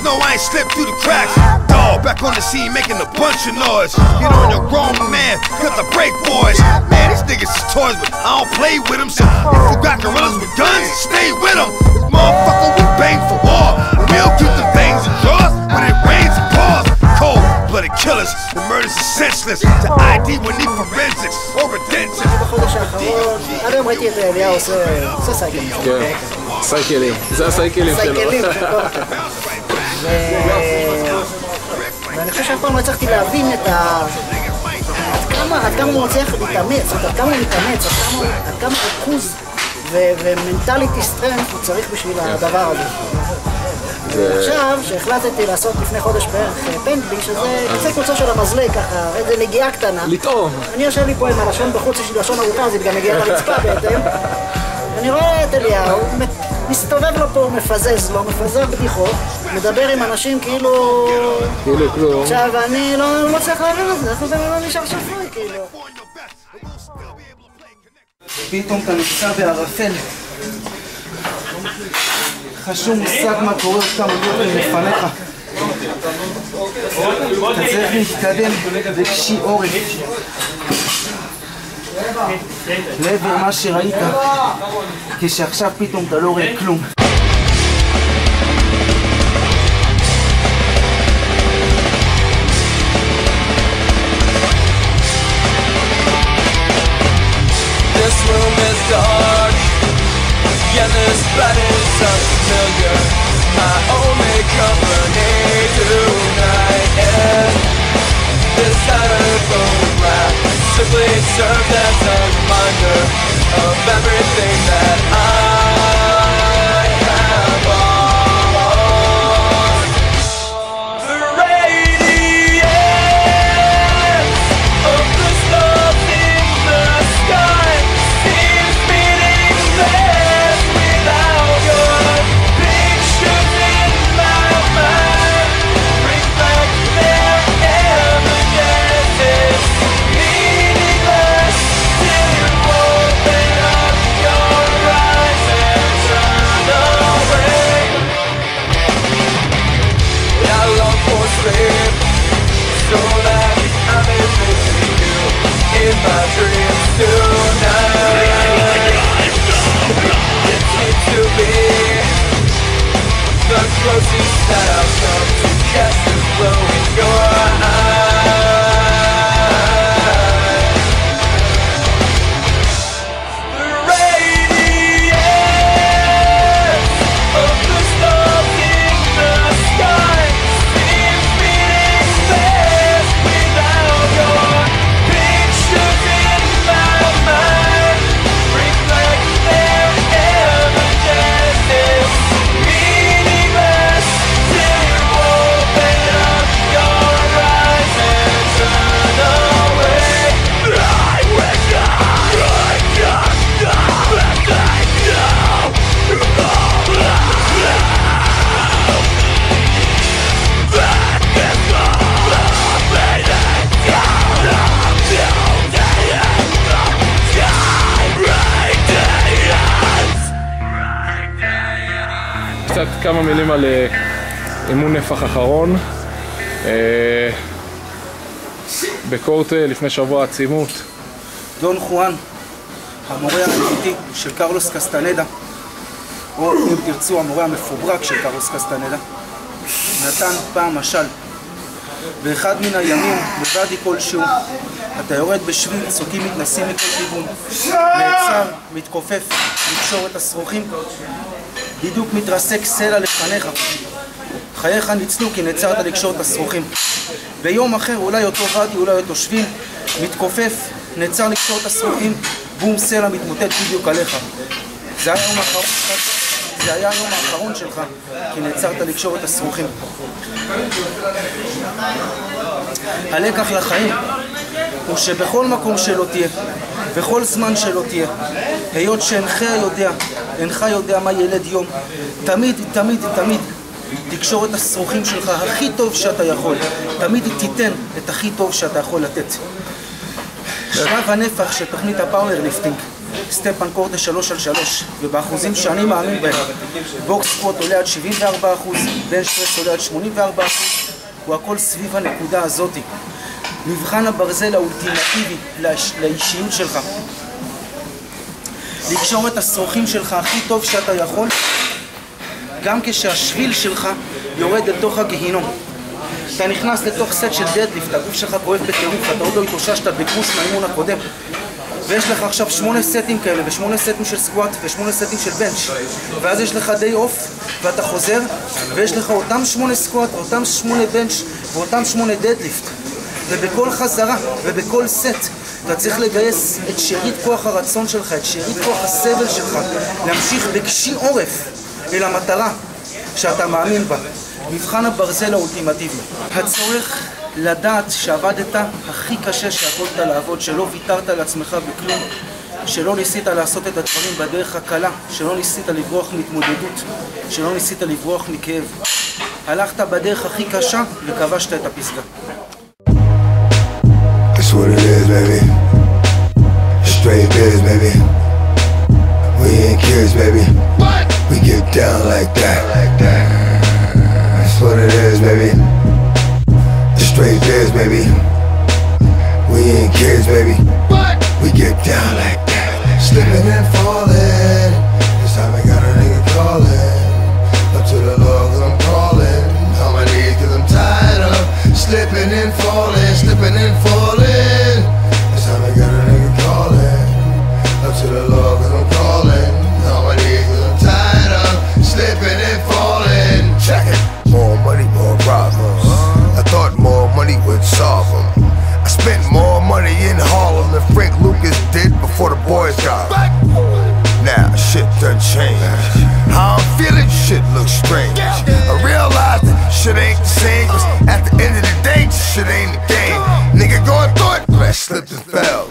niggas know I ain't slipped through the cracks. Dog, back on the scene making a bunch of noise. Get on your grown man, cut the break boys. Man, these niggas is toys, but I don't play with them. So if you got gorillas with guns, stay with them. This motherfucker, we bang for war. We'll keep the veins and jaws when it rains and pours. Cold blooded killers, the murders are senseless. The ID will need forensics or redemption. А да, мать, это я ו- ואני חושב שאף פעם לא הצלחתי להבין את ה... עד כמה, עד כמה הוא מצליח להתאמץ, עד כמה הוא מתאמץ, עד כמה, ריכוז ומנטליטי סטרנט הוא צריך בשביל הדבר הזה. עכשיו, שהחלטתי לעשות לפני חודש בערך פנדלי, שזה קצה קוצו של המזלג ככה, איזה נגיעה קטנה. לטעום. אני יושב לי פה עם הלשון בחוץ, יש לי לשון ארוכה, אז היא גם מגיעה לרצפה בהתאם. אני רואה את אליהו, מסתובב לו פה, מפזז לו, מפזר בדיחות, מדבר עם אנשים כאילו... כאילו כלום. עכשיו, אני לא לא מצליח להבין את זה, איך זה לא נשאר שפוי, כאילו. פתאום אתה נמצא בערפל. לך שום מושג מה קורה עוד כמה מטרים לפניך. אתה צריך להתקדם בקשי עורף. לעבר מה שראית, כשעכשיו פתאום אתה לא רואה כלום. This room is dark, yeah, this bed simply served as a reminder of everything that I קצת כמה מילים על אה, אימון נפח אחרון. אה, בקורט לפני שבוע עצימות. דון חואן, המורה האמיתי של קרלוס קסטנדה, או אם תרצו המורה המפוברק של קרלוס קסטנדה, נתן פעם משל. באחד מן הימים, בוואדי כלשהו, אתה יורד בשביל, צוקים מתנסים מכל כיוון, נעצר, מתכופף, לקשור את השרוכים, בדיוק מתרסק סלע לפניך. חייך ניצלו כי נעצרת לקשור את השרוכים. ביום אחר, אולי אותו ואדי, אולי אותו שביל, מתכופף, נעצר לקשור את השרוכים, בום סלע מתמוטט בדיוק עליך. זה היה האחרון שלך, זה היה היום האחרון שלך, כי נעצרת לקשור את השרוכים. הלקח לחיים הוא שבכל מקום שלא תהיה, בכל זמן שלא תהיה, היות שאינך יודע, אינך יודע מה ילד יום, תמיד, תמיד, תמיד תקשור את השרוכים שלך הכי טוב שאתה יכול, תמיד תיתן את הכי טוב שאתה יכול לתת. שלב הנפח של תוכנית ה power lifting, סטפ אנקורטה 3 על 3, ובאחוזים שאני מאמין בהם, box squat עולה עד 74%, bench press עולה עד 84%, הוא הכל סביב הנקודה הזאתי. מבחן הברזל האולטימטיבי לאיש- לאישיות שלך. לקשור את השרוכים שלך הכי טוב שאתה יכול, גם כשהשביל שלך יורד לתוך הגיהינום. אתה נכנס לתוך סט של deadlift, הגוף שלך כואב בטירוף, אתה עוד לא התאוששת בגרוש מהאימון הקודם. ויש לך עכשיו שמונה סטים כאלה, ושמונה סטים של squat, ושמונה סטים של bench. ואז יש לך day off, ואתה חוזר, ויש לך אותם שמונה squat, ואותם שמונה bench, ואותם שמונה deadlift. ובכל חזרה, ובכל סט, אתה צריך לגייס את שארית כוח הרצון שלך, את שארית כוח הסבל שלך, להמשיך בקשי עורף אל המטרה שאתה מאמין בה. מבחן הברזל האולטימטיבי. הצורך לדעת שעבדת הכי קשה שיכולת לעבוד, שלא ויתרת על עצמך בכלום, שלא ניסית לעשות את הדברים בדרך הקלה, שלא ניסית לברוח מהתמודדות, שלא ניסית לברוח מכאב. הלכת בדרך הכי קשה וכבשת את הפסגה. That's what it is, baby. Straight biz, baby. We ain't kids, baby. We get down like that. Like that. Now shit done changed. How I'm feeling, shit looks strange. I realized that shit ain't the same. Cause at the end of the day, shit ain't the game. Nigga going through it, but I slipped and fell.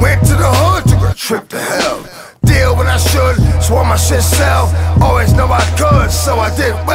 Went to the hood, took a trip to hell. Deal when I should, swore my shit sell. Always know I could, so I did well.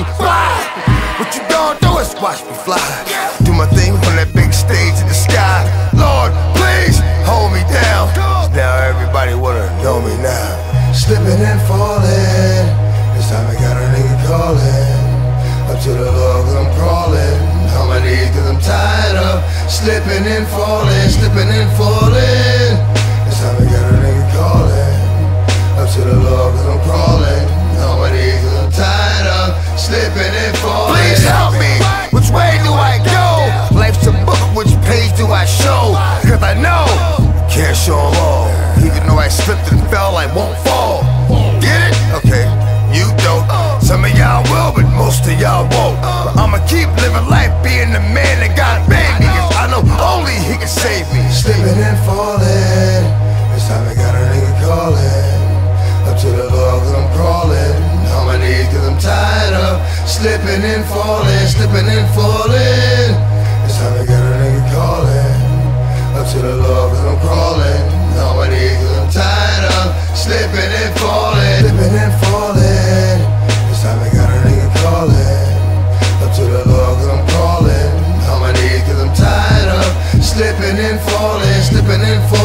Me fly. What you gonna do is watch me fly. Do my thing on that big stage in the sky. Lord, please hold me down. Now everybody wanna know me now. Slipping and falling. This time I got a nigga calling. Up to the cause I'm crawling. On my knees, cause I'm tired of slipping and falling, slipping and falling. Slipped and fell, I won't fall. Get it? Okay, you don't. Some of y'all will, but most of y'all won't. But I'ma keep living life being the man that God made me. Cause I know only He can save me. Slipping and falling. This time I got a nigga calling. Up to the Lord, cause I'm crawling. On my knees, cause I'm tired of slipping and falling, slipping and falling. This time I got a nigga calling. Up to the Lord, cause I'm crawling. On my knees, tired of slipping and falling. Slipping and falling. This time I got a nigga calling. Up to the Lord, i I'm calling. On my knees, i I'm tired of slipping and falling. Slipping and falling.